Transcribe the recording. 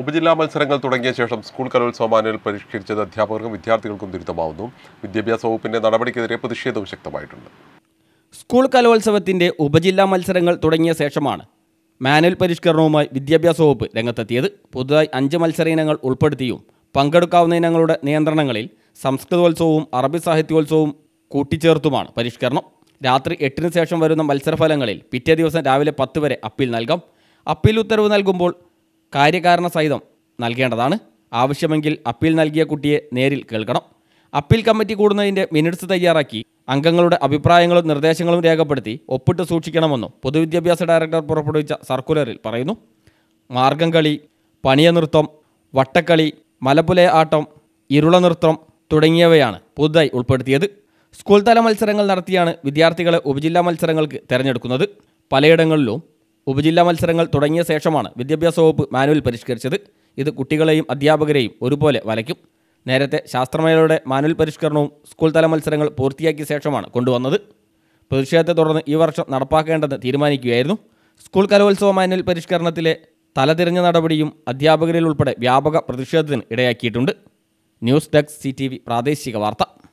ഉപജില്ലാ മത്സരങ്ങൾ തുടങ്ങിയ ശേഷം സ്കൂൾ കലോത്സവ മാനുവൽ പരിഷ്കരിച്ചത് അധ്യാപകർക്കും വിദ്യാർത്ഥികൾക്കും ദുരിതമാവുന്നു വിദ്യാഭ്യാസ വകുപ്പിന്റെ നടപടിക്കെതിരെ പ്രതിഷേധവും ശക്തമായിട്ടുണ്ട്. സ്കൂൾ കലോത്സവത്തിന്റെ ഉപജില്ലാ മത്സരങ്ങൾ തുടങ്ങിയ ശേഷമാണ് മാനുവൽ പരിഷ്കരണവുമായി വിദ്യാഭ്യാസ വകുപ്പ് രംഗത്തെത്തിയത്. പുതുതായി അഞ്ച് മത്സര ഇനങ്ങൾ ഉൾപ്പെടുത്തിയും പങ്കെടുക്കാവുന്ന ഇനങ്ങളുടെ നിയന്ത്രണങ്ങളിൽ സംസ്കൃതോത്സവവും അറബി സാഹിത്യോത്സവവും കൂട്ടിച്ചേർത്തുമാണ് പരിഷ്കരണം. രാത്രി എട്ടിന് ശേഷം വരുന്ന മത്സരഫലങ്ങളിൽ പിറ്റേ ദിവസം രാവിലെ പത്ത് വരെ അപ്പീൽ നൽകാം. അപ്പീൽ ഉത്തരവ് നൽകുമ്പോൾ കാര്യകാരണ സഹിതം നൽകേണ്ടതാണ്. ആവശ്യമെങ്കിൽ അപ്പീൽ നൽകിയ കുട്ടിയെ നേരിൽ കേൾക്കണം. അപ്പീൽ കമ്മിറ്റി കൂടുന്നതിന്റെ മിനിറ്റ്സ് തയ്യാറാക്കി അംഗങ്ങളുടെ അഭിപ്രായങ്ങളും നിർദ്ദേശങ്ങളും രേഖപ്പെടുത്തി ഒപ്പിട്ട് സൂക്ഷിക്കണമെന്നും പൊതുവിദ്യാഭ്യാസ ഡയറക്ടർ പുറപ്പെടുവിച്ച സർക്കുലറിൽ പറയുന്നു. മാർഗം കളി പണിയ നൃത്തം വട്ടക്കളി മലപ്പുലെ ആട്ടം ഇരുള നൃത്തം തുടങ്ങിയവയാണ് പുതുതായി ഉൾപ്പെടുത്തിയത്. സ്കൂൾ തല മത്സരങ്ങൾ നടത്തിയാണ് വിദ്യാർത്ഥികളെ ഉപജില്ലാ മത്സരങ്ങൾക്ക് തിരഞ്ഞെടുക്കുന്നത്. പലയിടങ്ങളിലും ഉപജില്ലാ മത്സരങ്ങൾ തുടങ്ങിയ ശേഷമാണ് വിദ്യാഭ്യാസ വകുപ്പ് മാനുവൽ പരിഷ്കരിച്ചത്. ഇത് കുട്ടികളെയും അധ്യാപകരെയും ഒരുപോലെ വലയ്ക്കും. നേരത്തെ ശാസ്ത്രമേളയുടെ മാനുവൽ പരിഷ്കരണവും സ്കൂൾ തല മത്സരങ്ങൾ പൂർത്തിയാക്കിയ ശേഷമാണ് കൊണ്ടുവന്നത്. പ്രതിഷേധത്തെ തുടർന്ന് ഈ വർഷം നടപ്പാക്കേണ്ടെന്ന് തീരുമാനിക്കുകയായിരുന്നു. സ്കൂൾ കലോത്സവ മാനുവൽ പരിഷ്കരണത്തിലെ തലതിരഞ്ഞ നടപടിയും അധ്യാപകരിൽ ഉൾപ്പെടെ വ്യാപക പ്രതിഷേധത്തിന് ഇടയാക്കിയിട്ടുണ്ട്. ന്യൂസ് ഡെസ്ക് സി പ്രാദേശിക വാർത്ത.